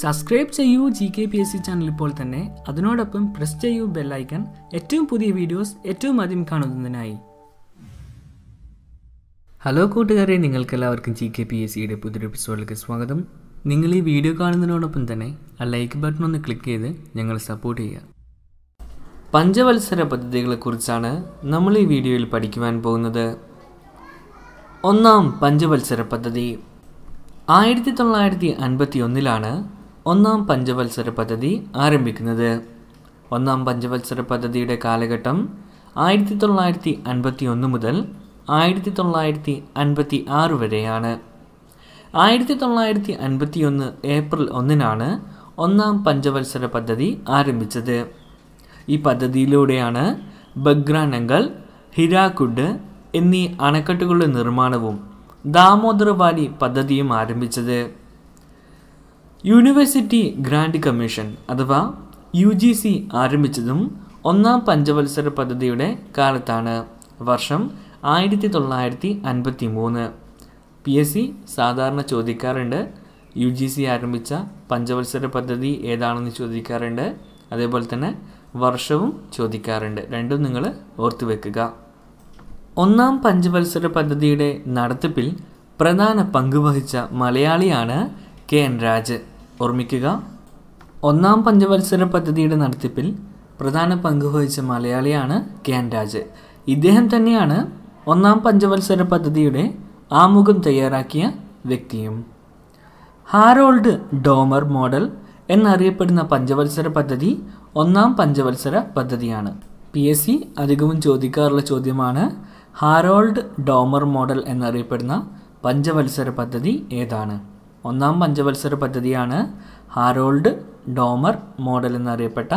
Subscribe ചെയ്യൂ G K P S C channel ഇപ്പോൾ തന്നെ. അതിനോടൊപ്പം പ്രസ് ചെയ്യൂ ബെല്ലൈക്കൺ ഏറ്റവും പുതിയ വീഡിയോസ് ഏറ്റവും ആദ്യം കാണുന്നതിനായി. ഹലോ കൂട്ടുകാരെ നിങ്ങൾക്കെല്ലാവർക്കും ജി കെ പി എസ് സിയുടെ പുതിയൊരു എപ്പിസോഡിലേക്ക് സ്വാഗതം. നിങ്ങൾ ഈ വീഡിയോ കാണുന്നതിനോടൊപ്പം തന്നെ ആ ലൈക്ക് ബട്ടൺ ഒന്ന് ക്ലിക്ക് ചെയ്ത് ഞങ്ങൾ സപ്പോർട്ട് ചെയ്യുക. പഞ്ചവത്സര പദ്ധതികളെക്കുറിച്ചാണ് നമ്മൾ ഈ വീഡിയോയിൽ പഠിക്കുവാൻ പോകുന്നത്. ഒന്നാം പഞ്ചവത്സര പദ്ധതി. ആയിരത്തി തൊള്ളായിരത്തി അൻപത്തി ഒന്നിലാണ് ഒന്നാം പഞ്ചവത്സര പദ്ധതി ആരംഭിക്കുന്നത്. ഒന്നാം പഞ്ചവത്സര പദ്ധതിയുടെ കാലഘട്ടം ആയിരത്തി തൊള്ളായിരത്തി അൻപത്തി ഒന്ന് മുതൽ ആയിരത്തി തൊള്ളായിരത്തി അൻപത്തി ആറ് വരെയാണ്. ആയിരത്തി തൊള്ളായിരത്തി അൻപത്തി ഒന്ന് ഏപ്രിൽ ഒന്നിനാണ് ഒന്നാം പഞ്ചവത്സര പദ്ധതി ആരംഭിച്ചത്. ഈ പദ്ധതിയിലൂടെയാണ് ബഗ്രാനങ്കൽ ഹിരാകുഡ് എന്നീ അണക്കെട്ടുകളുടെ നിർമ്മാണവും ദാമോദർ വാലി പദ്ധതിയും ആരംഭിച്ചത്. യൂണിവേഴ്സിറ്റി ഗ്രാൻഡ് കമ്മീഷൻ അഥവാ യു ജി സി ആരംഭിച്ചതും ഒന്നാം പഞ്ചവത്സര പദ്ധതിയുടെ കാലത്താണ്. വർഷം ആയിരത്തി തൊള്ളായിരത്തി അൻപത്തി മൂന്ന് പി എസ് സി സാധാരണ ചോദിക്കാറുണ്ട് യു ജി സി ആരംഭിച്ച പഞ്ചവത്സര പദ്ധതി ഏതാണെന്ന് ചോദിക്കാറുണ്ട്. അതേപോലെ തന്നെ വർഷവും ചോദിക്കാറുണ്ട്. രണ്ടും നിങ്ങൾ ഓർത്തു വെക്കുക. ഒന്നാം പഞ്ചവത്സര പദ്ധതിയുടെ നടത്തിപ്പിൽ പ്രധാന പങ്ക് വഹിച്ച മലയാളിയാണ് കെ എൻ രാജ് ഓർമ്മിക്കുക. ഒന്നാം പഞ്ചവത്സര പദ്ധതിയുടെ നടത്തിപ്പിൽ പ്രധാന പങ്ക് വഹിച്ച മലയാളിയാണ് കെ എൻ രാജ്. ഇദ്ദേഹം തന്നെയാണ് ഒന്നാം പഞ്ചവത്സര പദ്ധതിയുടെ ആമുഖം തയ്യാറാക്കിയ വ്യക്തിയും. ഹാരോൾഡ് ഡോമർ മോഡൽ എന്നറിയപ്പെടുന്ന പഞ്ചവത്സര പദ്ധതി ഒന്നാം പഞ്ചവത്സര പദ്ധതിയാണ്. പി. എസ്. സി. അധികവും ചോദിക്കാറുള്ള ചോദ്യമാണ് ഹാരോൾഡ് ഡോമർ മോഡൽ എന്നറിയപ്പെടുന്ന പഞ്ചവത്സര പദ്ധതി ഏതാണ്? ഒന്നാം പഞ്ചവത്സര പദ്ധതിയാണ് ഹാരോൾഡ് ഡോമർ മോഡൽ എന്നറിയപ്പെട്ട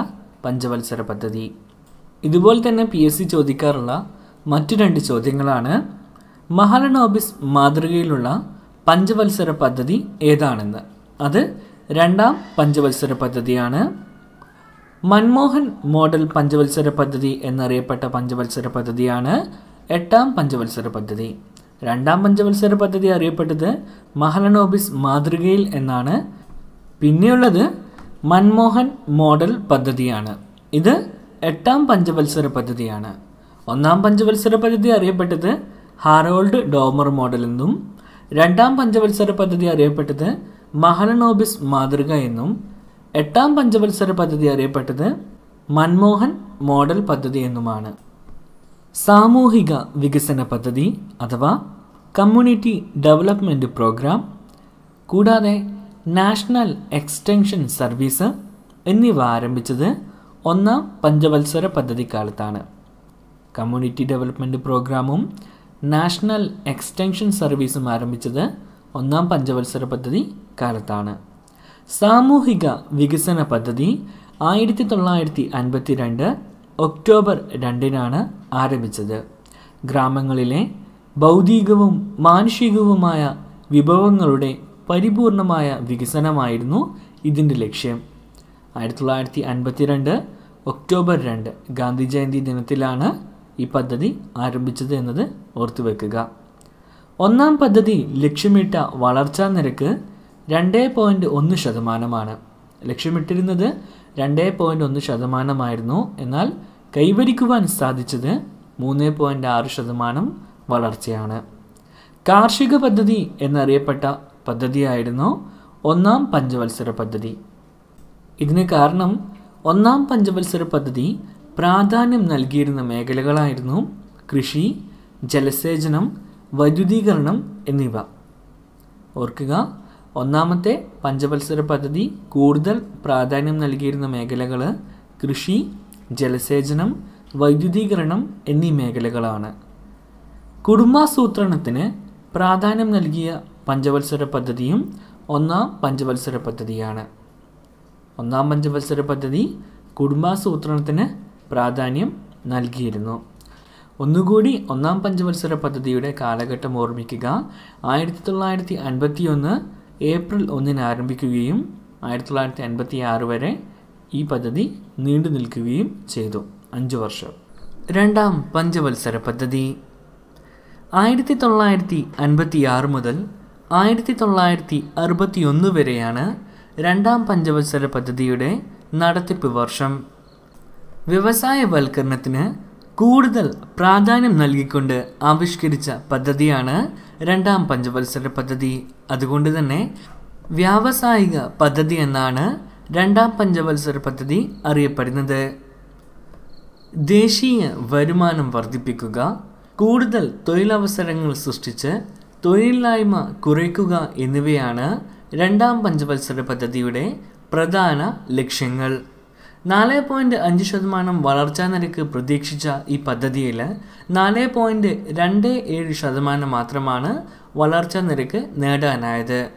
പഞ്ചവത്സര പദ്ധതി. ഇതുപോലെ തന്നെ പി എസ് സി ചോദിക്കാറുള്ള മറ്റു രണ്ട് ചോദ്യങ്ങളാണ്. മഹലനോബിസ് മാതൃകയിലുള്ള പഞ്ചവത്സര പദ്ധതി ഏതാണെന്ന്. അത് രണ്ടാം പഞ്ചവത്സര പദ്ധതിയാണ്. മൻമോഹൻ മോഡൽ പഞ്ചവത്സര പദ്ധതി എന്നറിയപ്പെട്ട പഞ്ചവത്സര പദ്ധതിയാണ് എട്ടാം പഞ്ചവത്സര പദ്ധതി. രണ്ടാം പഞ്ചവത്സര പദ്ധതി അറിയപ്പെട്ടത് മഹലനോബിസ് മാതൃകയിൽ എന്നാണ്. പിന്നെയുള്ളത് മൻമോഹൻ മോഡൽ പദ്ധതിയാണ്. ഇത് എട്ടാം പഞ്ചവത്സര പദ്ധതിയാണ്. ഒന്നാം പഞ്ചവത്സര പദ്ധതി അറിയപ്പെട്ടത് ഹാറോൾഡ് ഡോമർ മോഡൽ എന്നും രണ്ടാം പഞ്ചവത്സര പദ്ധതി അറിയപ്പെട്ടത് മഹലനോബിസ് മാതൃക എന്നും എട്ടാം പഞ്ചവത്സര പദ്ധതി അറിയപ്പെട്ടത് മൻമോഹൻ മോഡൽ പദ്ധതി എന്നുമാണ്. സാമൂഹിക വികസന പദ്ധതി അഥവാ കമ്മ്യൂണിറ്റി ഡെവലപ്മെന്റ് പ്രോഗ്രാം കൂടാതെ നാഷണൽ എക്സ്റ്റൻഷൻ സർവീസ് എന്നിവ ആരംഭിച്ചത് ഒന്നാം പഞ്ചവത്സര പദ്ധതി കാലത്താണ് കമ്മ്യൂണിറ്റി ഡെവലപ്മെന്റ് പ്രോഗ്രാമും നാഷണൽ എക്സ്റ്റൻഷൻ സർവീസും ആരംഭിച്ചത് ഒന്നാം പഞ്ചവത്സര പദ്ധതി കാലത്താണ്. സാമൂഹിക വികസന പദ്ധതി ആയിരത്തി തൊള്ളായിരത്തി അൻപത്തി രണ്ട് ഒക്ടോബർ രണ്ടിനാണ് ആരംഭിച്ചത്. ഗ്രാമങ്ങളിലെ ഭൗതികവും മാനുഷികവുമായ വിഭവങ്ങളുടെ പരിപൂർണമായ വികസനമായിരുന്നു ഇതിന്റെ ലക്ഷ്യം. ആയിരത്തി തൊള്ളായിരത്തി അൻപത്തിരണ്ട് ഒക്ടോബർ രണ്ട് ഗാന്ധി ജയന്തി ദിനത്തിലാണ് ഈ പദ്ധതി ആരംഭിച്ചത് എന്നത് ഓർത്തു വെക്കുക. ഒന്നാം പദ്ധതി ലക്ഷ്യമിട്ട വളർച്ചാ നിരക്ക് രണ്ട് പോയിന്റ് ഒന്ന് ശതമാനമാണ്. ലക്ഷ്യമിട്ടിരുന്നത് രണ്ട് പോയിന്റ് ഒന്ന് ശതമാനമായിരുന്നു. എന്നാൽ കൈവരിക്കുവാൻ സാധിച്ചത് മൂന്ന് പോയിന്റ് ആറ് ശതമാനം വളർച്ചയാണ്. കാർഷിക പദ്ധതി എന്നറിയപ്പെട്ട പദ്ധതിയായിരുന്നു ഒന്നാം പഞ്ചവത്സര പദ്ധതി. ഇതിന് കാരണം ഒന്നാം പഞ്ചവത്സര പദ്ധതി പ്രാധാന്യം നൽകിയിരുന്ന മേഖലകളായിരുന്നു കൃഷി ജലസേചനം വൈദ്യുതീകരണം എന്നിവ. ഓർക്കുക ഒന്നാമത്തെ പഞ്ചവത്സര പദ്ധതി കൂടുതൽ പ്രാധാന്യം നൽകിയിരുന്ന മേഖലകൾ കൃഷി ജലസേചനം വൈദ്യുതീകരണം എന്നീ മേഖലകളാണ്. കുടുംബാസൂത്രണത്തിന് പ്രാധാന്യം നൽകിയ പഞ്ചവത്സര പദ്ധതിയും ഒന്നാം പഞ്ചവത്സര പദ്ധതിയാണ്. ഒന്നാം പഞ്ചവത്സര പദ്ധതി കുടുംബാസൂത്രണത്തിന് പ്രാധാന്യം നൽകിയിരുന്നു. ഒന്നുകൂടി ഒന്നാം പഞ്ചവത്സര പദ്ധതിയുടെ കാലഘട്ടം ഓർമ്മിക്കുക. ആയിരത്തി തൊള്ളായിരത്തി അൻപത്തി ഒന്ന് ഏപ്രിൽ ഒന്നിന് ആരംഭിക്കുകയും ആയിരത്തി തൊള്ളായിരത്തി അൻപത്തി ആറ് വരെ ഈ പദ്ധതി നീണ്ടു നിൽക്കുകയും ചെയ്തു. അഞ്ച് വർഷം. രണ്ടാം പഞ്ചവത്സര പദ്ധതി. ആയിരത്തി തൊള്ളായിരത്തി അൻപത്തി ആറ് മുതൽ ആയിരത്തി തൊള്ളായിരത്തി അറുപത്തി ഒന്ന് വരെയാണ് രണ്ടാം പഞ്ചവത്സര പദ്ധതിയുടെ നടത്തിപ്പ് വർഷം. വ്യവസായവൽക്കരണത്തിന് കൂടുതൽ പ്രാധാന്യം നൽകിക്കൊണ്ട് ആവിഷ്കരിച്ച പദ്ധതിയാണ് രണ്ടാം പഞ്ചവത്സര പദ്ധതി. അതുകൊണ്ട് തന്നെ വ്യാവസായിക പദ്ധതി എന്നാണ് രണ്ടാം പഞ്ചവത്സര പദ്ധതി അറിയപ്പെടുന്നത്. ദേശീയ വരുമാനം വർദ്ധിപ്പിക്കുക കൂടുതൽ തൊഴിലവസരങ്ങൾ സൃഷ്ടിച്ച് തൊഴിലില്ലായ്മ കുറയ്ക്കുക എന്നിവയാണ് രണ്ടാം പഞ്ചവത്സര പദ്ധതിയുടെ പ്രധാന ലക്ഷ്യങ്ങൾ. നാല് പോയിന്റ് അഞ്ച് ശതമാനം വളർച്ചാ നിരക്ക് പ്രതീക്ഷിച്ച ഈ പദ്ധതിയിൽ നാല് പോയിന്റ് രണ്ട് ഏഴ് ശതമാനം മാത്രമാണ് വളർച്ചാ നിരക്ക് നേടാനായത്.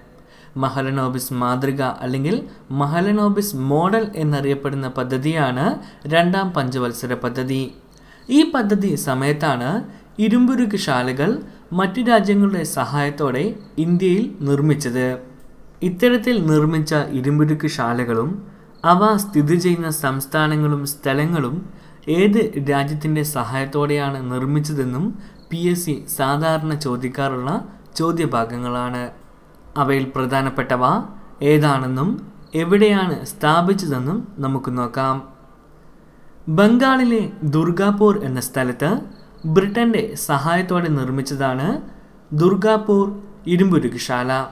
മഹലനോബിസ് മാതൃക അല്ലെങ്കിൽ മഹലനോബിസ് മോഡൽ എന്നറിയപ്പെടുന്ന പദ്ധതിയാണ് രണ്ടാം പഞ്ചവത്സര പദ്ധതി. ഈ പദ്ധതി സമയത്താണ് ഇരുമ്പുരുക്ക് ശാലകൾ മറ്റു രാജ്യങ്ങളുടെ സഹായത്തോടെ ഇന്ത്യയിൽ നിർമ്മിച്ചത്. ഇത്തരത്തിൽ നിർമ്മിച്ച ഇരുമ്പുരുക്ക് ശാലകളും അവ സ്ഥിതി ചെയ്യുന്ന സംസ്ഥാനങ്ങളും സ്ഥലങ്ങളും ഏത് രാജ്യത്തിന്റെ സഹായത്തോടെയാണ് നിർമ്മിച്ചതെന്നും പി എസ് സി സാധാരണ ചോദിക്കാറുള്ള ചോദ്യഭാഗങ്ങളാണ്. അവയിൽ പ്രധാനപ്പെട്ടവ ഏതാണെന്നും എവിടെയാണ് സ്ഥാപിച്ചതെന്നും നമുക്ക് നോക്കാം. ബംഗാളിലെ ദുർഗാപൂർ എന്ന സ്ഥലത്ത് ബ്രിട്ടന്റെ സഹായത്തോടെ നിർമ്മിച്ചതാണ് ദുർഗാപൂർ ഇരുമ്പുരുക്കുശാല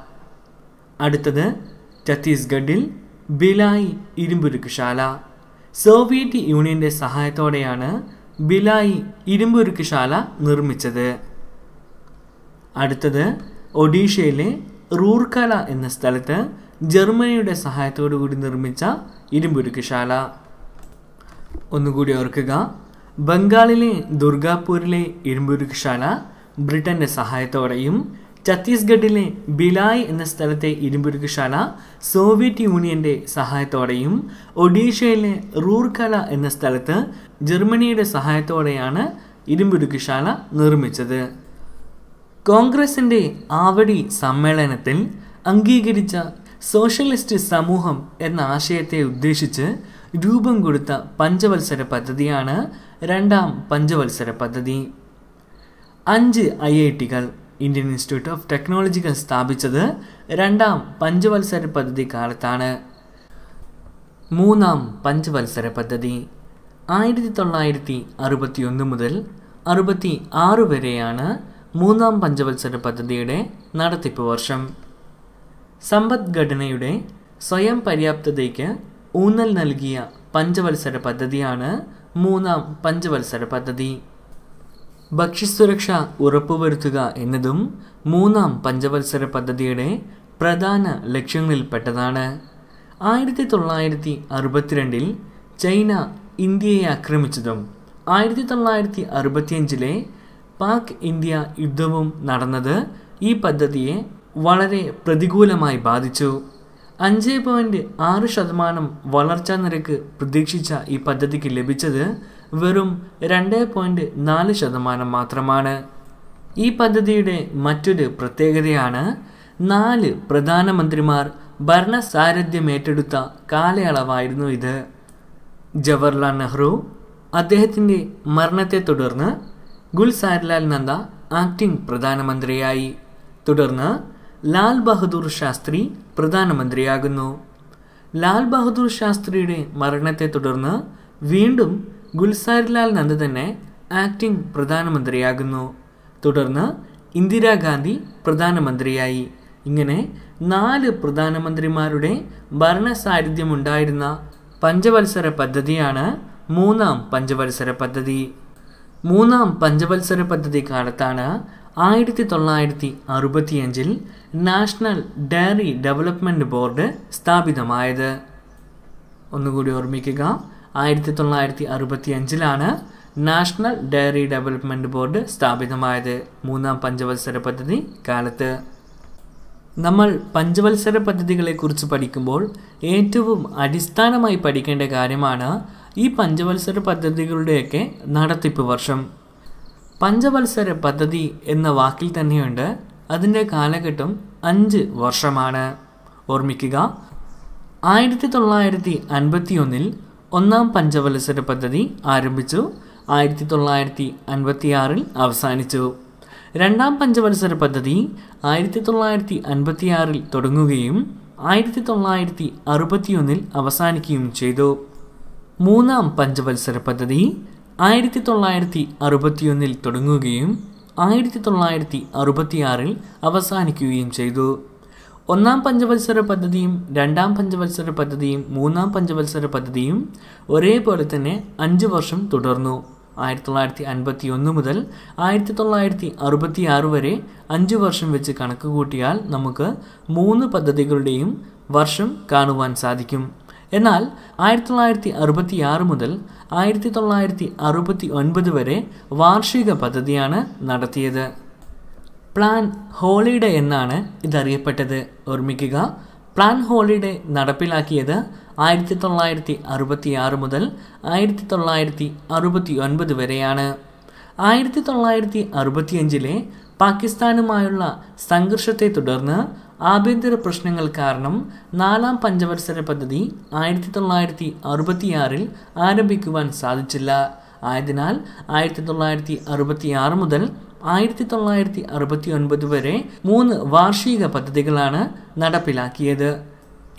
അടുത്തത് ഛത്തീസ്ഗഡിൽ ബിലായി ഇരുമ്പുരുക്കുശാല. സോവിയറ്റ് യൂണിയന്റെ സഹായത്തോടെയാണ് ബിലായി ഇരുമ്പുരുക്കുശാല നിർമ്മിച്ചത്. അടുത്തത് ഒഡീഷയിലെ റൂർക്കല എന്ന സ്ഥലത്ത് ജർമ്മനിയുടെ കൂടി നിർമ്മിച്ച ഇരുമ്പുരുക്കുശാല. ഒന്നുകൂടി ഓർക്കുക ബംഗാളിലെ ദുർഗാപൂരിലെ ഇരുമ്പുരുക്കുശാല ബ്രിട്ടന്റെ സഹായത്തോടെയും ഛത്തീസ്ഗഡിലെ ബിലായ് എന്ന സ്ഥലത്തെ ഇരുമ്പുരുക്കുശാല സോവിയറ്റ് യൂണിയന്റെ സഹായത്തോടെയും ഒഡീഷയിലെ റൂർക്കല എന്ന സ്ഥലത്ത് ജർമ്മനിയുടെ സഹായത്തോടെയാണ് ഇരുമ്പുരുക്കുശാല നിർമ്മിച്ചത്. കോൺഗ്രസിന്റെ ആവടി സമ്മേളനത്തിൽ അംഗീകരിച്ച സോഷ്യലിസ്റ്റ് സമൂഹം എന്ന ആശയത്തെ ഉദ്ദേശിച്ച് രൂപം കൊടുത്ത പഞ്ചവത്സര പദ്ധതിയാണ് രണ്ടാം പഞ്ചവത്സര പദ്ധതി. അഞ്ച് ഐ ഐ ടികൾ. ഇന്ത്യൻ ഇൻസ്റ്റിറ്റ്യൂട്ട് ഓഫ് ടെക്നോളജികൾ സ്ഥാപിച്ചത് രണ്ടാം പഞ്ചവത്സര പദ്ധതി കാലത്താണ്. മൂന്നാം പഞ്ചവത്സര പദ്ധതി ആയിരത്തി തൊള്ളായിരത്തി അറുപത്തി ഒന്ന് മുതൽ അറുപത്തി ആറ് വരെയാണ് മൂന്നാം പഞ്ചവത്സര പദ്ധതിയുടെ നടത്തിപ്പ് വർഷം. സമ്പദ്ഘടനയുടെ സ്വയം പര്യാപ്തതയ്ക്ക് ഊന്നൽ നൽകിയ പഞ്ചവത്സര പദ്ധതിയാണ് മൂന്നാം പഞ്ചവത്സര പദ്ധതി. ഭക്ഷ്യസുരക്ഷ ഉറപ്പുവരുത്തുക എന്നതും മൂന്നാം പഞ്ചവത്സര പദ്ധതിയുടെ പ്രധാന ലക്ഷ്യങ്ങളിൽപ്പെട്ടതാണ്. ആയിരത്തി തൊള്ളായിരത്തി അറുപത്തിരണ്ടിൽ ചൈന ഇന്ത്യയെ ആക്രമിച്ചതും ആയിരത്തി തൊള്ളായിരത്തി അറുപത്തിയഞ്ചിലെ പാക് ഇന്ത്യ യുദ്ധവും നടന്നത് ഈ പദ്ധതിയെ വളരെ പ്രതികൂലമായി ബാധിച്ചു. അഞ്ച് പോയിന്റ് ആറ് ശതമാനം വളർച്ചാ നിരക്ക് പ്രതീക്ഷിച്ച ഈ പദ്ധതിക്ക് ലഭിച്ചത് വെറും രണ്ട് പോയിന്റ് നാല് ശതമാനം മാത്രമാണ്. ഈ പദ്ധതിയുടെ മറ്റൊരു പ്രത്യേകതയാണ് നാല് പ്രധാനമന്ത്രിമാർ ഭരണസാരഥ്യം ഏറ്റെടുത്ത കാലയളവായിരുന്നു ഇത്. ജവഹർലാൽ നെഹ്റു അദ്ദേഹത്തിന്റെ മരണത്തെ തുടർന്ന് ഗുൽസാരിലാൽ നന്ദ ആക്ടിംഗ് പ്രധാനമന്ത്രിയായി. തുടർന്ന് ലാൽ ബഹദൂർ ശാസ്ത്രി പ്രധാനമന്ത്രിയാകുന്നു. ലാൽ ബഹദൂർ ശാസ്ത്രിയുടെ മരണത്തെ തുടർന്ന് വീണ്ടും ഗുൽസാരിലാൽ നന്ദ തന്നെ ആക്ടിംഗ് പ്രധാനമന്ത്രിയാകുന്നു. തുടർന്ന് ഇന്ദിരാഗാന്ധി പ്രധാനമന്ത്രിയായി. ഇങ്ങനെ നാല് പ്രധാനമന്ത്രിമാരുടെ ഭരണസാരിധ്യമുണ്ടായിരുന്ന പഞ്ചവത്സര പദ്ധതിയാണ് മൂന്നാം പഞ്ചവത്സര പദ്ധതി. മൂന്നാം പഞ്ചവത്സര പദ്ധതി കാലത്താണ് ആയിരത്തി തൊള്ളായിരത്തി അറുപത്തിയഞ്ചിൽ നാഷണൽ ഡയറി ഡെവലപ്മെന്റ് ബോർഡ് സ്ഥാപിതമായത്. ഒന്നുകൂടി ഓർമ്മിക്കുക ആയിരത്തി തൊള്ളായിരത്തി അറുപത്തി അഞ്ചിലാണ് നാഷണൽ ഡയറി ഡെവലപ്മെന്റ് ബോർഡ് സ്ഥാപിതമായത്. മൂന്നാം പഞ്ചവത്സര പദ്ധതി കാലത്ത്. നമ്മൾ പഞ്ചവത്സര പദ്ധതികളെക്കുറിച്ച് പഠിക്കുമ്പോൾ ഏറ്റവും അടിസ്ഥാനമായി പഠിക്കേണ്ട കാര്യമാണ് ഈ പഞ്ചവത്സര പദ്ധതികളുടെയൊക്കെ നടത്തിപ്പ് വർഷം. പഞ്ചവത്സര പദ്ധതി എന്ന വാക്കിൽ തന്നെയുണ്ട്. അതിന്റെ കാലഘട്ടം അഞ്ച് വർഷമാണ്. ഓർമ്മിക്കുക. ആയിരത്തി തൊള്ളായിരത്തി അൻപത്തി ഒന്നിൽ ഒന്നാം പഞ്ചവത്സര പദ്ധതി ആരംഭിച്ചു. ആയിരത്തി തൊള്ളായിരത്തി അൻപത്തി ആറിൽ അവസാനിച്ചു. രണ്ടാം പഞ്ചവത്സര പദ്ധതി ആയിരത്തി തൊള്ളായിരത്തി അൻപത്തി ആറിൽ തുടങ്ങുകയും ആയിരത്തി തൊള്ളായിരത്തി അറുപത്തിയൊന്നിൽ അവസാനിക്കുകയും ചെയ്തു. മൂന്നാം പഞ്ചവത്സര പദ്ധതി ആയിരത്തി തൊള്ളായിരത്തി അറുപത്തിയൊന്നിൽ തുടങ്ങുകയും ആയിരത്തി തൊള്ളായിരത്തി അറുപത്തിയാറിൽ അവസാനിക്കുകയും ചെയ്തു. ഒന്നാം പഞ്ചവത്സര പദ്ധതിയും രണ്ടാം പഞ്ചവത്സര പദ്ധതിയും മൂന്നാം പഞ്ചവത്സര പദ്ധതിയും ഒരേപോലെ തന്നെ അഞ്ച് വർഷം തുടർന്നു. ആയിരത്തി തൊള്ളായിരത്തി അൻപത്തി ഒന്ന് മുതൽ ആയിരത്തി തൊള്ളായിരത്തി അറുപത്തി ആറ് വരെ അഞ്ച് വർഷം വെച്ച് കണക്ക് കൂട്ടിയാൽ നമുക്ക് മൂന്ന് പദ്ധതികളുടെയും വർഷം കാണുവാൻ സാധിക്കും. എന്നാൽ ആയിരത്തി തൊള്ളായിരത്തി അറുപത്തി ആറ് മുതൽ ആയിരത്തി തൊള്ളായിരത്തി അറുപത്തി ഒൻപത് വരെ വാർഷിക പദ്ധതിയാണ് നടത്തിയത്. പ്ലാൻ ഹോളിഡേ എന്നാണ് ഇതറിയപ്പെട്ടത്. ഓർമ്മിക്കുക പ്ലാൻ ഹോളിഡേ നടപ്പിലാക്കിയത് ആയിരത്തി തൊള്ളായിരത്തി അറുപത്തി ആറ് മുതൽ ആയിരത്തി തൊള്ളായിരത്തി അറുപത്തി ഒൻപത് വരെയാണ്. ആയിരത്തി തൊള്ളായിരത്തി അറുപത്തിയഞ്ചിലെ പാകിസ്ഥാനുമായുള്ള സംഘർഷത്തെ തുടർന്ന് ആഭ്യന്തര പ്രശ്നങ്ങൾ കാരണം നാലാം പഞ്ചവത്സര പദ്ധതി ആയിരത്തി തൊള്ളായിരത്തി അറുപത്തിയാറിൽ ആരംഭിക്കുവാൻ സാധിച്ചില്ല. ആയതിനാൽ ആയിരത്തി തൊള്ളായിരത്തി അറുപത്തി ആറ് മുതൽ ആയിരത്തി തൊള്ളായിരത്തി അറുപത്തി ഒൻപത് വരെ മൂന്ന് വാർഷിക പദ്ധതികളാണ് നടപ്പിലാക്കിയത്.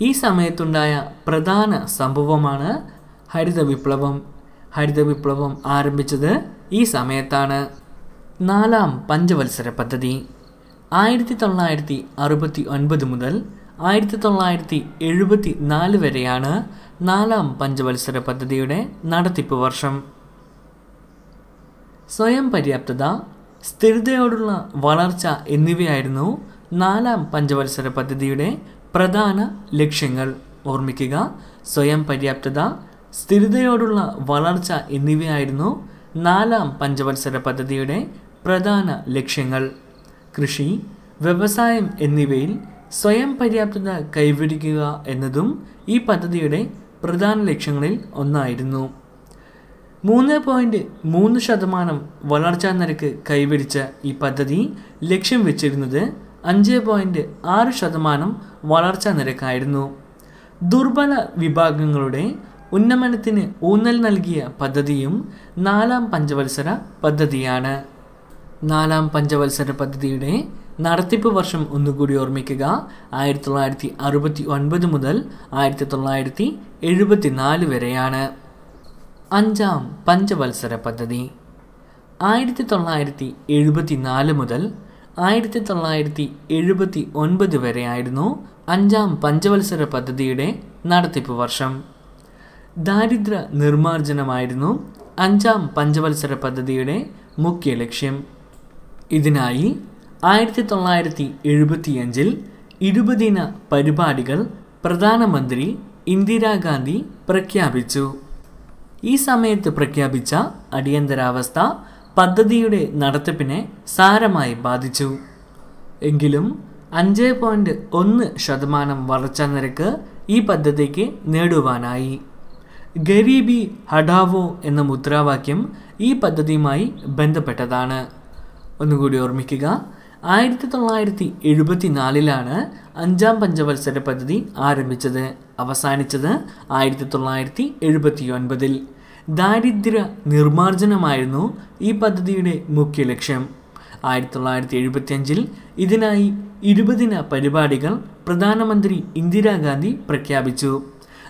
ഈ സമയത്തുണ്ടായ പ്രധാന സംഭവമാണ് ഹരിത വിപ്ലവം ഹരിത വിപ്ലവം ആരംഭിച്ചത് ഈ സമയത്താണ്. നാലാം പഞ്ചവത്സര പദ്ധതി. ആയിരത്തി തൊള്ളായിരത്തി അറുപത്തി ഒൻപത് മുതൽ ആയിരത്തി തൊള്ളായിരത്തി എഴുപത്തി നാല് വരെയാണ് നാലാം പഞ്ചവത്സര പദ്ധതിയുടെ നടത്തിപ്പ് വർഷം. സ്വയം പര്യാപ്തത സ്ഥിരതയോടുള്ള വളർച്ച എന്നിവയായിരുന്നു നാലാം പഞ്ചവത്സര പദ്ധതിയുടെ പ്രധാന ലക്ഷ്യങ്ങൾ. ഓർമ്മിക്കുക സ്വയം പര്യാപ്തത സ്ഥിരതയോടുള്ള വളർച്ച എന്നിവയായിരുന്നു നാലാം പഞ്ചവത്സര പദ്ധതിയുടെ പ്രധാന ലക്ഷ്യങ്ങൾ. കൃഷി വ്യവസായം എന്നിവയിൽ സ്വയം പര്യാപ്തത കൈവരിക്കുക എന്നതും ഈ പദ്ധതിയുടെ പ്രധാന ലക്ഷ്യങ്ങളിൽ ഒന്നായിരുന്നു. മൂന്ന് പോയിന്റ് മൂന്ന് ശതമാനം വളർച്ചാ നിരക്ക് കൈവരിച്ച ഈ പദ്ധതി ലക്ഷ്യം വെച്ചിരുന്നത് അഞ്ച് പോയിന്റ് ആറ് ശതമാനം വളർച്ചാ നിരക്കായിരുന്നു. ദുർബല വിഭാഗങ്ങളുടെ ഉന്നമനത്തിന് ഊന്നൽ നൽകിയ പദ്ധതിയും നാലാം പഞ്ചവത്സര പദ്ധതിയാണ്. നാലാം പഞ്ചവത്സര പദ്ധതിയുടെ നടത്തിപ്പ് വർഷം ഒന്നുകൂടി ഓർമ്മിക്കുക. ആയിരത്തി തൊള്ളായിരത്തി അറുപത്തി ഒൻപത് മുതൽ ആയിരത്തി തൊള്ളായിരത്തി എഴുപത്തി നാല് വരെയാണ്. അഞ്ചാം പഞ്ചവത്സര പദ്ധതി. ആയിരത്തി തൊള്ളായിരത്തി എഴുപത്തി നാല് മുതൽ ആയിരത്തി തൊള്ളായിരത്തി എഴുപത്തി ഒൻപത് വരെയായിരുന്നു അഞ്ചാം പഞ്ചവത്സര പദ്ധതിയുടെ നടത്തിപ്പ് വർഷം. ദാരിദ്ര്യ നിർമ്മാർജനമായിരുന്നു അഞ്ചാം പഞ്ചവത്സര പദ്ധതിയുടെ മുഖ്യ ലക്ഷ്യം. ഇതിനായി ആയിരത്തി തൊള്ളായിരത്തി എഴുപത്തിയഞ്ചിൽ ഇരുപതിന പരിപാടികൾ പ്രധാനമന്ത്രി ഇന്ദിരാഗാന്ധി പ്രഖ്യാപിച്ചു. ഈ സമയത്ത് പ്രഖ്യാപിച്ച അടിയന്തരാവസ്ഥ പദ്ധതിയുടെ നടത്തിപ്പിനെ സാരമായി ബാധിച്ചു. എങ്കിലും അഞ്ച് പോയിന്റ് ഒന്ന് ശതമാനം വളർച്ചാ നിരക്ക് ഈ പദ്ധതിക്ക് നേടുവാനായി. ഗരീബി ഹഡാവോ എന്ന മുദ്രാവാക്യം ഈ പദ്ധതിയുമായി ബന്ധപ്പെട്ടതാണ്. ഒന്നുകൂടി ഓർമ്മിക്കുക ആയിരത്തി തൊള്ളായിരത്തി എഴുപത്തിനാലിലാണ് അഞ്ചാം പഞ്ചവത്സര പദ്ധതി ആരംഭിച്ചത്. അവസാനിച്ചത് ആയിരത്തി തൊള്ളായിരത്തി എഴുപത്തി ഒൻപതിൽ ദാരിദ്ര്യ നിർമ്മാർജനമായിരുന്നു ഈ പദ്ധതിയുടെ മുഖ്യ ലക്ഷ്യം. ആയിരത്തി തൊള്ളായിരത്തി എഴുപത്തിയഞ്ചിൽ ഇതിനായി ഇരുപതിന പരിപാടികൾ പ്രധാനമന്ത്രി ഇന്ദിരാഗാന്ധി പ്രഖ്യാപിച്ചു.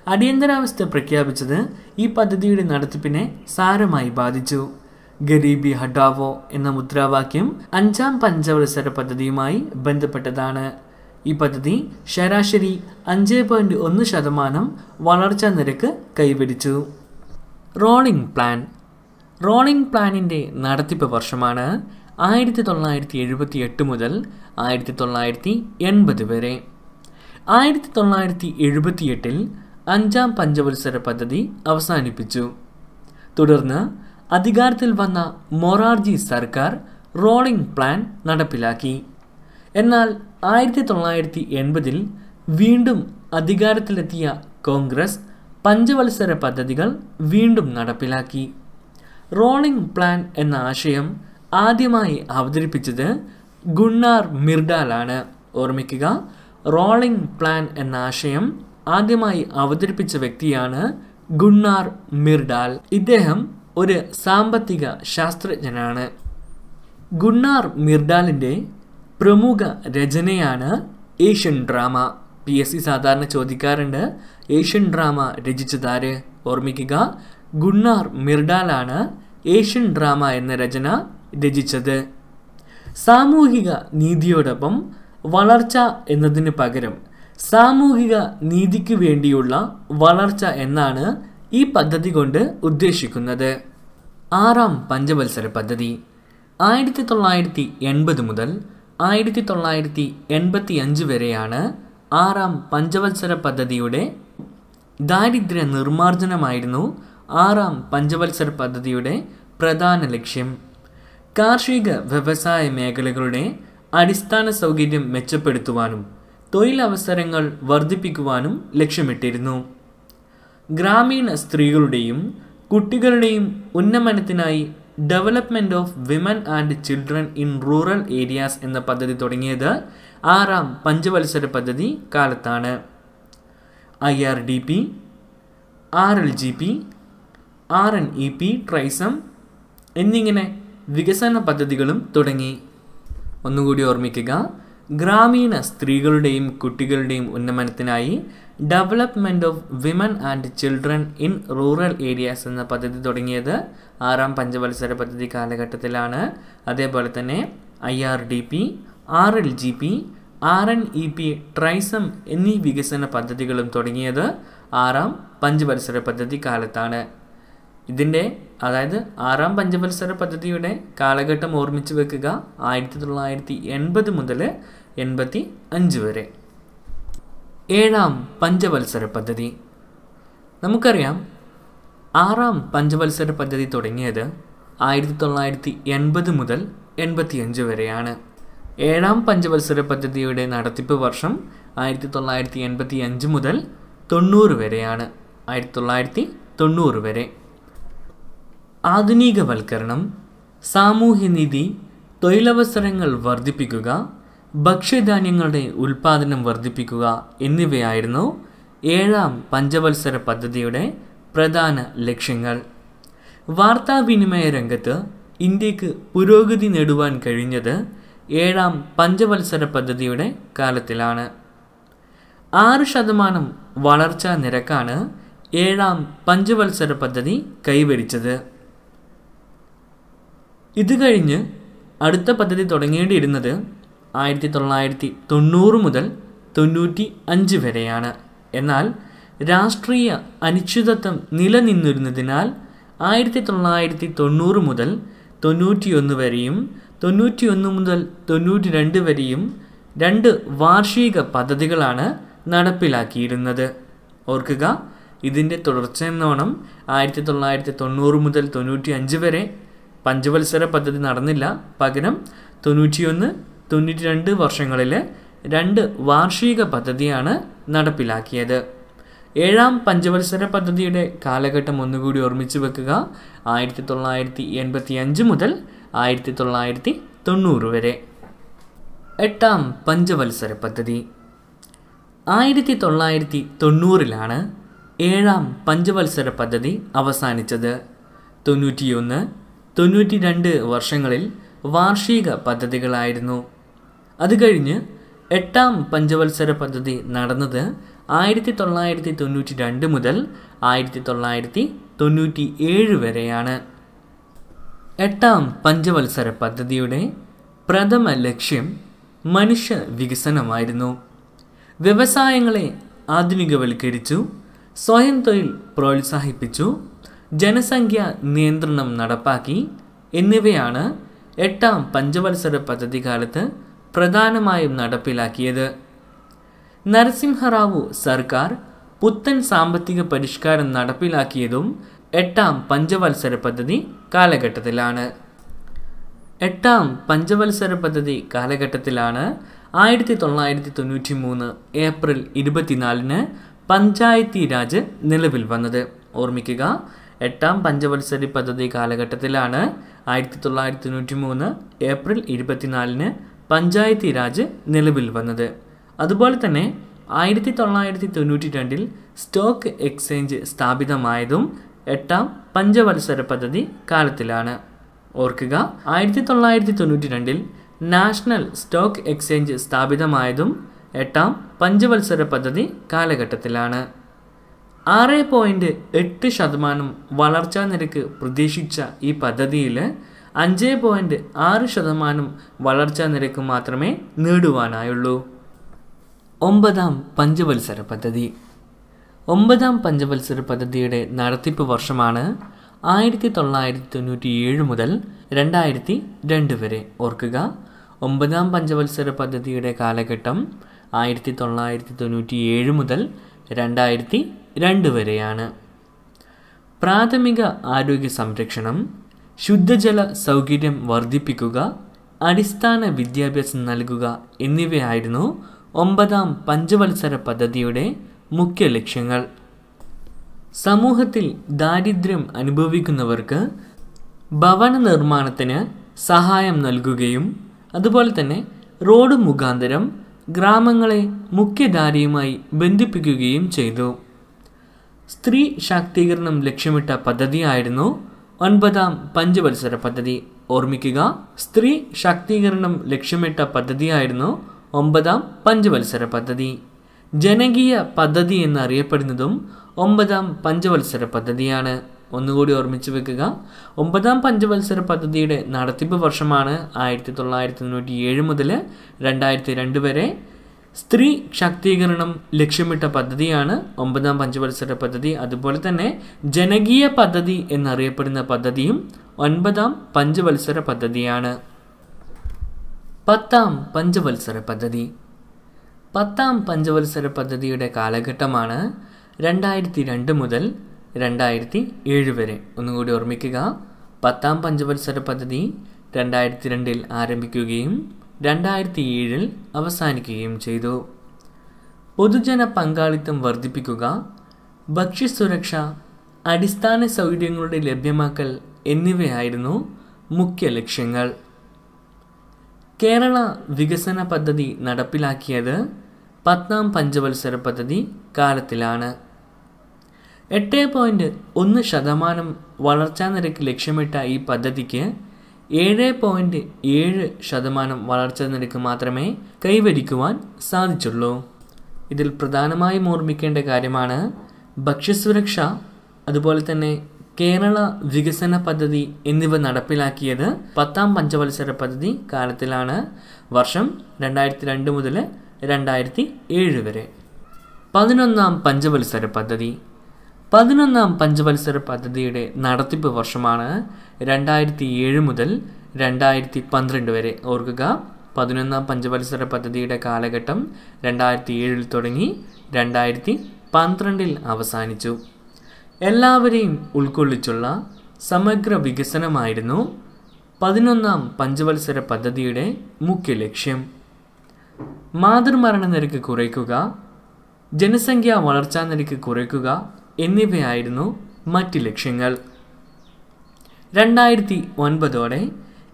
അടിയന്തരാവസ്ഥ പ്രഖ്യാപിച്ചത് ഈ പദ്ധതിയുടെ നടത്തിപ്പിനെ സാരമായി ബാധിച്ചു. ഗരീബി ഹഡാവോ എന്ന മുദ്രാവാക്യം അഞ്ചാം പഞ്ചവത്സര പദ്ധതിയുമായി ബന്ധപ്പെട്ടതാണ്. ഈ പദ്ധതി ശരാശരി അഞ്ച് പോയിന്റ് ഒന്ന് ശതമാനം വളർച്ചാ നിരക്ക് കൈവരിച്ചു. റോളിംഗ് പ്ലാൻ റോളിംഗ് പ്ലാനിന്റെ നടത്തിപ്പ് വർഷമാണ് ആയിരത്തി തൊള്ളായിരത്തി എഴുപത്തി എട്ട് മുതൽ ആയിരത്തി തൊള്ളായിരത്തി എൺപത് വരെ. ആയിരത്തി തൊള്ളായിരത്തി എഴുപത്തി എട്ടിൽ അഞ്ചാം പഞ്ചവത്സര പദ്ധതി അവസാനിപ്പിച്ചു. തുടർന്ന് അധികാരത്തിൽ വന്ന മൊറാർജി സർക്കാർ റോളിംഗ് പ്ലാൻ നടപ്പിലാക്കി. എന്നാൽ ആയിരത്തി തൊള്ളായിരത്തി എൺപതിൽ വീണ്ടും അധികാരത്തിലെത്തിയ കോൺഗ്രസ് പഞ്ചവത്സര പദ്ധതികൾ വീണ്ടും നടപ്പിലാക്കി. റോളിംഗ് പ്ലാൻ എന്ന ആശയം ആദ്യമായി അവതരിപ്പിച്ചത് ഗുണ്ണാർ മിർഡാലാണ്. ഓർമ്മിക്കുക റോളിംഗ് പ്ലാൻ എന്ന ആശയം ആദ്യമായി അവതരിപ്പിച്ച വ്യക്തിയാണ് ഗുണ്ണാർ മിർഡാൽ. ഇദ്ദേഹം ഒരു സാമ്പത്തിക ശാസ്ത്രജ്ഞനാണ്. ഗുണ്ണാർ മിർഡാലിന്റെ പ്രമുഖ രചനയാണ് Asian drama. P S C സാധാരണ ചോദിക്കാറുണ്ട് ഏഷ്യൻ ഡ്രാമ രചിച്ചതാര് ഓർമ്മിക്കുക ഗുണ്ണാർ മിർഡാലാണ് ഏഷ്യൻ ഡ്രാമ എന്ന രചന രചിച്ചത്. സാമൂഹിക നീതിയോടൊപ്പം വളർച്ച എന്നതിന് പകരം സാമൂഹിക നീതിക്ക് വേണ്ടിയുള്ള വളർച്ച എന്നാണ് ഈ പദ്ധതി കൊണ്ട് ഉദ്ദേശിക്കുന്നത്. ആറാം പഞ്ചവത്സര പദ്ധതി. ആയിരത്തി തൊള്ളായിരത്തി എൺപത് മുതൽ ആയിരത്തി തൊള്ളായിരത്തി എൺപത്തി അഞ്ച് വരെയാണ് ആറാം പഞ്ചവത്സര പദ്ധതിയുടെ ദാരിദ്ര്യ നിർമ്മാർജനമായിരുന്നു ആറാം പഞ്ചവത്സര പദ്ധതിയുടെ പ്രധാന ലക്ഷ്യം. കാർഷിക വ്യവസായ മേഖലകളുടെ അടിസ്ഥാന സൗകര്യം മെച്ചപ്പെടുത്തുവാനും തൊഴിലവസരങ്ങൾ വർദ്ധിപ്പിക്കുവാനും ലക്ഷ്യമിട്ടിരുന്നു. ഗ്രാമീണ സ്ത്രീകളുടെയും കുട്ടികളുടെയും ഉന്നമനത്തിനായി development of women and children in rural areas എന്ന പദ്ധതി തുടങ്ങിയത് ആറാം പഞ്ചവത്സര പദ്ധതി കാലത്താണ്. I R D P R L G P R N E P TRYSEM എന്നിങ്ങനെ വികസന പദ്ധതികളും തുടങ്ങി. ഒന്നുകൂടി ഓർമ്മിക്കുക ഗ്രാമീണ സ്ത്രീകളുടെയും കുട്ടികളുടെയും ഉന്നമനത്തിനായി development of women and children in rural areas എന്ന പദ്ധതി തുടങ്ങിയത് ആറാം പഞ്ചവത്സര പദ്ധതി കാലഘട്ടത്തിലാണ്. അതേപോലെ തന്നെ I R D P R L G P R N E P TRYSEM എന്നീ വികസന പദ്ധതികളും തുടങ്ങിയത് ആറാം പഞ്ചവത്സര പദ്ധതി കാലത്താണ്. ഇതിന്റെ അതായത് ആറാം പഞ്ചവത്സര പദ്ധതിയുടെ കാലഘട്ടം ഓർമ്മിച്ച് വെക്കുക ആയിരത്തി തൊള്ളായിരത്തി എൺപത് മുതൽ എൺപത്തി അഞ്ച് വരെ. ഏഴാം പഞ്ചവത്സര പദ്ധതി. നമുക്കറിയാം ആറാം പഞ്ചവത്സര പദ്ധതി തുടങ്ങിയത് ആയിരത്തി തൊള്ളായിരത്തി എൺപത് മുതൽ എൺപത്തിയഞ്ച് വരെയാണ്. ഏഴാം പഞ്ചവത്സര പദ്ധതിയുടെ നടത്തിപ്പ് വർഷം ആയിരത്തി തൊള്ളായിരത്തി എൺപത്തി അഞ്ച് മുതൽ തൊണ്ണൂറ് വരെയാണ്. ആയിരത്തി തൊള്ളായിരത്തി തൊണ്ണൂറ് വരെ. ആധുനികവൽക്കരണം സാമൂഹ്യനിധി തൊഴിലവസരങ്ങൾ വർദ്ധിപ്പിക്കുക ഭക്ഷ്യധാന്യങ്ങളുടെ ഉൽപ്പാദനം വർദ്ധിപ്പിക്കുക എന്നിവയായിരുന്നു ഏഴാം പഞ്ചവത്സര പദ്ധതിയുടെ പ്രധാന ലക്ഷ്യങ്ങൾ. വാർത്താവിനിമയ രംഗത്ത് ഇന്ത്യയ്ക്ക് പുരോഗതി നേടുവാൻ കഴിഞ്ഞത് ഏഴാം പഞ്ചവത്സര പദ്ധതിയുടെ കാലത്തിലാണ്. ആറ് ശതമാനം വളർച്ചാ നിരക്കാണ് ഏഴാം പഞ്ചവത്സര പദ്ധതി കൈവരിച്ചത്. ഇത് കഴിഞ്ഞ് അടുത്ത പദ്ധതി തുടങ്ങേണ്ടിയിരുന്നത് ആയിരത്തി തൊള്ളായിരത്തി തൊണ്ണൂറ് മുതൽ തൊണ്ണൂറ്റി അഞ്ച് വരെയാണ്. എന്നാൽ രാഷ്ട്രീയ അനിശ്ചിതത്വം നിലനിന്നിരുന്നതിനാൽ ആയിരത്തി തൊള്ളായിരത്തി തൊണ്ണൂറ് മുതൽ തൊണ്ണൂറ്റിയൊന്ന് വരെയും തൊണ്ണൂറ്റിയൊന്ന് മുതൽ തൊണ്ണൂറ്റി രണ്ട് വരെയും രണ്ട് വാർഷിക പദ്ധതികളാണ് നടപ്പിലാക്കിയിരുന്നത്. ഓർക്കുക ഇതിന്റെ തുടർച്ച എന്നോണം ആയിരത്തി തൊള്ളായിരത്തി തൊണ്ണൂറ് മുതൽ തൊണ്ണൂറ്റി അഞ്ച് വരെ പഞ്ചവത്സര പദ്ധതി നടന്നില്ല. പകരം തൊണ്ണൂറ്റിയൊന്ന് തൊണ്ണൂറ്റി രണ്ട് വർഷങ്ങളിൽ രണ്ട് വാർഷിക പദ്ധതിയാണ് നടപ്പിലാക്കിയത്. ഏഴാം പഞ്ചവത്സര പദ്ധതിയുടെ കാലഘട്ടം ഒന്നുകൂടി ഓർമ്മിച്ച് വെക്കുക. ആയിരത്തി തൊള്ളായിരത്തി എൺപത്തി അഞ്ച് മുതൽ ആയിരത്തി തൊള്ളായിരത്തി തൊണ്ണൂറ് വരെ. എട്ടാം പഞ്ചവത്സര പദ്ധതി. ആയിരത്തി തൊള്ളായിരത്തി തൊണ്ണൂറിലാണ് ഏഴാം പഞ്ചവത്സര പദ്ധതി അവസാനിച്ചത്. തൊണ്ണൂറ്റിയൊന്ന് തൊണ്ണൂറ്റി രണ്ട് വർഷങ്ങളിൽ വാർഷിക പദ്ധതികളായിരുന്നു. അത് കഴിഞ്ഞ് എട്ടാം പഞ്ചവത്സര പദ്ധതി നടന്നത് ആയിരത്തി തൊള്ളായിരത്തി തൊണ്ണൂറ്റി രണ്ട് മുതൽ ആയിരത്തി തൊള്ളായിരത്തി തൊണ്ണൂറ്റി ഏഴ് വരെയാണ്. എട്ടാം പഞ്ചവത്സര പദ്ധതിയുടെ പ്രഥമ ലക്ഷ്യം മനുഷ്യ വികസനമായിരുന്നു. വ്യവസായങ്ങളെ ആധുനികവൽക്കരിച്ചു സ്വയം തൊഴിൽ പ്രോത്സാഹിപ്പിച്ചു ജനസംഖ്യ നിയന്ത്രണം നടപ്പാക്കി എന്നിവയാണ് എട്ടാം പഞ്ചവത്സര പദ്ധതി കാലത്ത് പ്രധാനമായും നടപ്പിലാക്കിയത്. നരസിംഹറാവു സർക്കാർ പുത്തൻ സാമ്പത്തിക പരിഷ്കാരം നടപ്പിലാക്കിയതും എട്ടാം പഞ്ചവത്സര പദ്ധതി കാലഘട്ടത്തിലാണ്. എട്ടാം പഞ്ചവത്സര പദ്ധതി കാലഘട്ടത്തിലാണ് ആയിരത്തി തൊള്ളായിരത്തി തൊണ്ണൂറ്റി മൂന്ന് ഏപ്രിൽ ഇരുപത്തിനാലിന് പഞ്ചായത്തി രാജ് നിലവിൽ വന്നത്. ഓർമ്മിക്കുക എട്ടാം പഞ്ചവത്സരി പദ്ധതി കാലഘട്ടത്തിലാണ് ആയിരത്തി തൊള്ളായിരത്തി തൊണ്ണൂറ്റി മൂന്ന് ഏപ്രിൽ ഇരുപത്തിനാലിന് പഞ്ചായത്തി രാജ് നിലവിൽ വന്നത്. അതുപോലെ തന്നെ ആയിരത്തി തൊള്ളായിരത്തി തൊണ്ണൂറ്റി രണ്ടിൽ സ്റ്റോക്ക് എക്സ്ചേഞ്ച് സ്ഥാപിതമായതും എട്ടാം പഞ്ചവത്സര പദ്ധതി കാലത്തിലാണ്. ഓർക്കുക ആയിരത്തി തൊള്ളായിരത്തി തൊണ്ണൂറ്റി രണ്ടിൽ നാഷണൽ സ്റ്റോക്ക് എക്സ്ചേഞ്ച് സ്ഥാപിതമായതും എട്ടാം പഞ്ചവത്സര പദ്ധതി കാലഘട്ടത്തിലാണ്. ആറ് പോയിന്റ് എട്ട് ശതമാനം വളർച്ചാ നിരക്ക് പ്രതീക്ഷിച്ച ഈ പദ്ധതിയിൽ അഞ്ച് പോയിന്റ് ആറ് ശതമാനം വളർച്ചാ നിരക്ക് മാത്രമേ നേടുവാനായുള്ളൂ. ഒമ്പതാം പഞ്ചവത്സര പദ്ധതി. ഒമ്പതാം പഞ്ചവത്സര പദ്ധതിയുടെ നടത്തിപ്പ് വർഷമാണ് ആയിരത്തി തൊള്ളായിരത്തി തൊണ്ണൂറ്റി ഏഴ് മുതൽ രണ്ടായിരത്തി രണ്ട് വരെ. ഓർക്കുക ഒമ്പതാം പഞ്ചവത്സര പദ്ധതിയുടെ കാലഘട്ടം ആയിരത്തി തൊള്ളായിരത്തി തൊണ്ണൂറ്റി ഏഴ് മുതൽ രണ്ടായിരത്തി രണ്ട് വരെയാണ് പ്രാഥമിക ആരോഗ്യ സംരക്ഷണം ശുദ്ധജല സൗകര്യം വർദ്ധിപ്പിക്കുക അടിസ്ഥാന വിദ്യാഭ്യാസം നൽകുക എന്നിവയായിരുന്നു ഒമ്പതാം പഞ്ചവത്സര പദ്ധതിയുടെ മുഖ്യ ലക്ഷ്യങ്ങൾ. സമൂഹത്തിൽ ദാരിദ്ര്യം അനുഭവിക്കുന്നവർക്ക് ഭവന നിർമ്മാണത്തിന് സഹായം നൽകുകയും അതുപോലെ തന്നെ റോഡ് മുഖാന്തരം ഗ്രാമങ്ങളെ മുഖ്യധാരയുമായി ബന്ധിപ്പിക്കുകയും ചെയ്തു. സ്ത്രീ ശാക്തീകരണം ലക്ഷ്യമിട്ട പദ്ധതിയായിരുന്നു ഒൻപതാം പഞ്ചവത്സര പദ്ധതി. ഓർമ്മിക്കുക സ്ത്രീ ശാക്തീകരണം ലക്ഷ്യമിട്ട പദ്ധതിയായിരുന്നു ഒമ്പതാം പഞ്ചവത്സര പദ്ധതി. ജനകീയ പദ്ധതി എന്നറിയപ്പെടുന്നതും ഒമ്പതാം പഞ്ചവത്സര പദ്ധതിയാണ്. ഒന്നുകൂടി ഓർമ്മിച്ചു വെക്കുക ഒമ്പതാം പഞ്ചവത്സര പദ്ധതിയുടെ നടത്തിപ്പ് വർഷമാണ് ആയിരത്തി തൊള്ളായിരത്തി തൊണ്ണൂറ്റി ഏഴ് മുതൽ രണ്ടായിരത്തി രണ്ട് വരെ സ്ത്രീ ശാക്തീകരണം ലക്ഷ്യമിട്ട പദ്ധതിയാണ് ഒമ്പതാം പഞ്ചവത്സര പദ്ധതി. അതുപോലെ തന്നെ ജനകീയ പദ്ധതി എന്നറിയപ്പെടുന്ന പദ്ധതിയും ഒൻപതാം പഞ്ചവത്സര പദ്ധതിയാണ്. പത്താം പഞ്ചവത്സര പദ്ധതി. പത്താം പഞ്ചവത്സര പദ്ധതിയുടെ കാലഘട്ടമാണ് രണ്ടായിരത്തി രണ്ട് മുതൽ രണ്ടായിരത്തി ഏഴ് വരെ. ഒന്നുകൂടി ഓർമ്മിക്കുക. പത്താം പഞ്ചവത്സര പദ്ധതി രണ്ടായിരത്തി രണ്ടിൽ ആരംഭിക്കുകയും രണ്ടായിരത്തി ഏഴിൽ അവസാനിക്കുകയും ചെയ്തു. പൊതുജന പങ്കാളിത്തം വർദ്ധിപ്പിക്കുക ഭക്ഷ്യസുരക്ഷ അടിസ്ഥാന സൗകര്യങ്ങളുടെ ലഭ്യമാക്കൽ എന്നിവയായിരുന്നു മുഖ്യ ലക്ഷ്യങ്ങൾ. കേരള വികസന പദ്ധതി നടപ്പിലാക്കിയത് പത്താം പഞ്ചവത്സര പദ്ധതി കാലത്തിലാണ്. എട്ട് പോയിന്റ് ഒന്ന് ശതമാനം വളർച്ചാ നിരക്ക് ലക്ഷ്യമിട്ട ഈ പദ്ധതിക്ക് ഏഴ് പോയിന്റ് ഏഴ് ശതമാനം വളർച്ചാ നിരക്ക് മാത്രമേ കൈവരിക്കുവാൻ സാധിച്ചുള്ളൂ. ഇതിൽ പ്രധാനമായും ഓർമ്മിക്കേണ്ട കാര്യമാണ് ഭക്ഷ്യസുരക്ഷ അതുപോലെ തന്നെ കേരള വികസന പദ്ധതി എന്നിവ നടപ്പിലാക്കിയത് പത്താം പഞ്ചവത്സര പദ്ധതി കാലത്തിലാണ് വർഷം രണ്ടായിരത്തി രണ്ട് മുതൽ രണ്ടായിരത്തി ഏഴ് വരെ. പതിനൊന്നാം പഞ്ചവത്സര പദ്ധതി. പതിനൊന്നാം പഞ്ചവത്സര പദ്ധതിയുടെ നടത്തിപ്പ് വർഷമാണ് രണ്ടായിരത്തി ഏഴ് മുതൽ രണ്ടായിരത്തി പന്ത്രണ്ട് വരെ. ഓർക്കുക പതിനൊന്നാം പഞ്ചവത്സര പദ്ധതിയുടെ കാലഘട്ടം രണ്ടായിരത്തി ഏഴിൽ തുടങ്ങി രണ്ടായിരത്തി പന്ത്രണ്ടിൽ അവസാനിച്ചു. എല്ലാവരെയും ഉൾക്കൊള്ളിച്ചുള്ള സമഗ്ര വികസനമായിരുന്നു പതിനൊന്നാം പഞ്ചവത്സര പദ്ധതിയുടെ മുഖ്യ ലക്ഷ്യം. മാതൃമരണ നിരക്ക് കുറയ്ക്കുക ജനസംഖ്യാ വളർച്ചാ നിരക്ക് കുറയ്ക്കുക എന്നിവയായിരുന്നു മറ്റ് ലക്ഷ്യങ്ങൾ. രണ്ടായിരത്തി ഒൻപതോടെ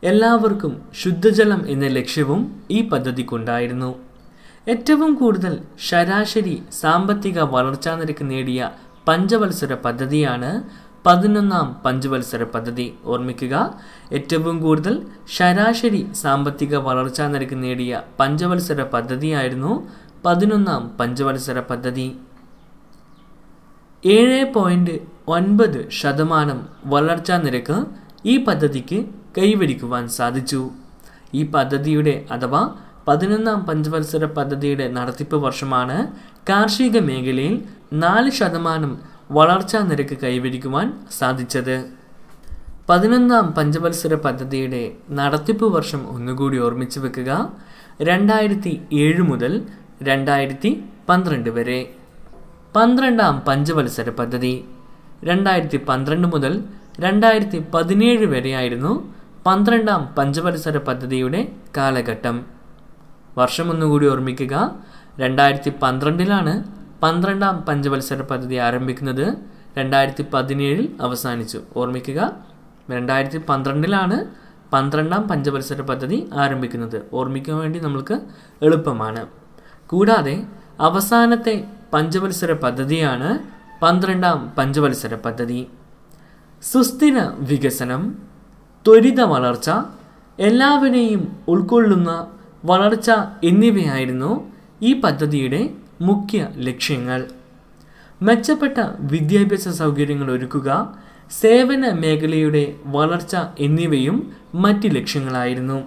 എല്ലാവർക്കും ശുദ്ധജലം എന്ന ലക്ഷ്യവും ഈ പദ്ധതിക്കുണ്ടായിരുന്നു. ഏറ്റവും കൂടുതൽ ശരാശരി സാമ്പത്തിക വളർച്ചാ നിരക്ക് നേടിയ പഞ്ചവത്സര പദ്ധതിയാണ് പതിനൊന്നാം പഞ്ചവത്സര പദ്ധതി. ഓർമ്മിക്കുക ഏറ്റവും കൂടുതൽ ശരാശരി സാമ്പത്തിക വളർച്ചാ നിരക്ക് നേടിയ പഞ്ചവത്സര പദ്ധതിയായിരുന്നു പതിനൊന്നാം പഞ്ചവത്സര പദ്ധതി. ഏഴ് പോയിന്റ് ഒൻപത് ശതമാനം വളർച്ചാ നിരക്ക് ഈ പദ്ധതിക്ക് കൈവരിക്കുവാൻ സാധിച്ചു. ഈ പദ്ധതിയുടെ അഥവാ പതിനൊന്നാം പഞ്ചവത്സര പദ്ധതിയുടെ നടത്തിപ്പ് വർഷമാണ് കാർഷിക മേഖലയിൽ നാല് ശതമാനം വളർച്ചാ നിരക്ക് കൈവരിക്കുവാൻ സാധിച്ചത്. പതിനൊന്നാം പഞ്ചവത്സര പദ്ധതിയുടെ നടത്തിപ്പ് വർഷം ഒന്നുകൂടി ഓർമ്മിച്ചു വെക്കുക. രണ്ടായിരത്തി ഏഴ് മുതൽ രണ്ടായിരത്തി പന്ത്രണ്ട് വരെ. പന്ത്രണ്ടാം പഞ്ചവത്സര പദ്ധതി. രണ്ടായിരത്തി പന്ത്രണ്ട് മുതൽ രണ്ടായിരത്തി പതിനേഴ് വരെയായിരുന്നു പന്ത്രണ്ടാം പഞ്ചവത്സര പദ്ധതിയുടെ കാലഘട്ടം. വർഷം ഒന്നുകൂടി ഓർമ്മിക്കുക രണ്ടായിരത്തി പന്ത്രണ്ടിലാണ് പന്ത്രണ്ടാം പഞ്ചവത്സര പദ്ധതി ആരംഭിക്കുന്നത്. രണ്ടായിരത്തി പതിനേഴിൽ അവസാനിച്ചു. ഓർമ്മിക്കുക രണ്ടായിരത്തി പന്ത്രണ്ടിലാണ് പന്ത്രണ്ടാം പഞ്ചവത്സര പദ്ധതി ആരംഭിക്കുന്നത്. ഓർമ്മിക്കാൻ വേണ്ടി നമ്മൾക്ക് എളുപ്പമാണ്. കൂടാതെ അവസാനത്തെ പഞ്ചവത്സര പദ്ധതിയാണ് പന്ത്രണ്ടാം പഞ്ചവത്സര പദ്ധതി. സുസ്ഥിര വികസനം ത്വരിത വളർച്ച എല്ലാവരെയും ഉൾക്കൊള്ളുന്ന വളർച്ച എന്നിവയായിരുന്നു ഈ പദ്ധതിയുടെ മുഖ്യ ലക്ഷ്യങ്ങൾ. മെച്ചപ്പെട്ട വിദ്യാഭ്യാസ സൗകര്യങ്ങൾ ഒരുക്കുക സേവന മേഖലയുടെ വളർച്ച എന്നിവയും മറ്റ് ലക്ഷ്യങ്ങളായിരുന്നു.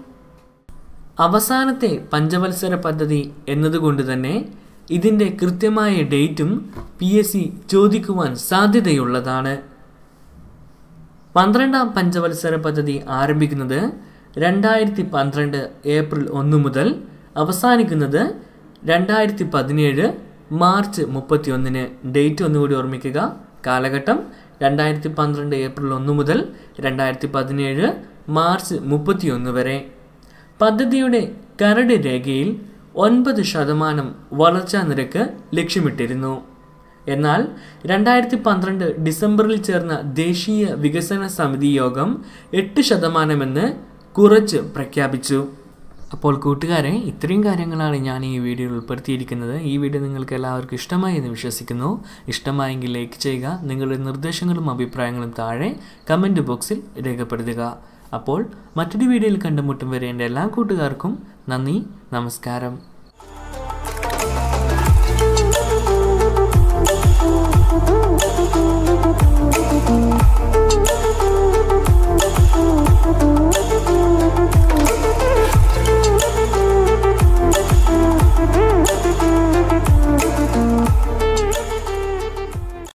അവസാനത്തെ പഞ്ചവത്സര പദ്ധതി എന്നതുകൊണ്ട് തന്നെ ഇതിന്റെ കൃത്യമായ ഡേറ്റും പി എസ് സി ചോദിക്കുവാൻ സാധ്യതയുള്ളതാണ്. പന്ത്രണ്ടാം പഞ്ചവത്സര പദ്ധതി ആരംഭിക്കുന്നത് രണ്ടായിരത്തി പന്ത്രണ്ട് ഏപ്രിൽ ഒന്ന് മുതൽ അവസാനിക്കുന്നത് രണ്ടായിരത്തി പതിനേഴ് മാർച്ച് മുപ്പത്തി ഒന്നിന് ഡേറ്റ് ഒന്നുകൂടി ഓർമ്മിക്കുക. കാലഘട്ടം രണ്ടായിരത്തി പന്ത്രണ്ട് ഏപ്രിൽ ഒന്ന് മുതൽ രണ്ടായിരത്തി പതിനേഴ് മാർച്ച് മുപ്പത്തിയൊന്ന് വരെ. പദ്ധതിയുടെ കരട് രേഖയിൽ ഒൻപത് ശതമാനം വളർച്ചാ നിരക്ക് ലക്ഷ്യമിട്ടിരുന്നു. എന്നാൽ രണ്ടായിരത്തി പന്ത്രണ്ട് ഡിസംബറിൽ ചേർന്ന ദേശീയ വികസന സമിതി യോഗം എട്ട് ശതമാനമെന്ന് കുറച്ച് പ്രഖ്യാപിച്ചു. അപ്പോൾ കൂട്ടുകാരെ ഇത്രയും കാര്യങ്ങളാണ് ഞാൻ ഈ വീഡിയോയിൽ ഉൾപ്പെടുത്തിയിരിക്കുന്നത്. ഈ വീഡിയോ നിങ്ങൾക്ക് എല്ലാവർക്കും ഇഷ്ടമായി എന്ന് വിശ്വസിക്കുന്നു. ഇഷ്ടമായെങ്കിൽ ലൈക്ക് ചെയ്യുക നിങ്ങളുടെ നിർദ്ദേശങ്ങളും അഭിപ്രായങ്ങളും താഴെ കമന്റ് ബോക്സിൽ രേഖപ്പെടുത്തുക. അപ്പോൾ മറ്റൊരു വീഡിയോയിൽ കണ്ടുമുട്ടും വരെ എന്റെ എല്ലാ കൂട്ടുകാർക്കും നന്ദി നമസ്കാരം.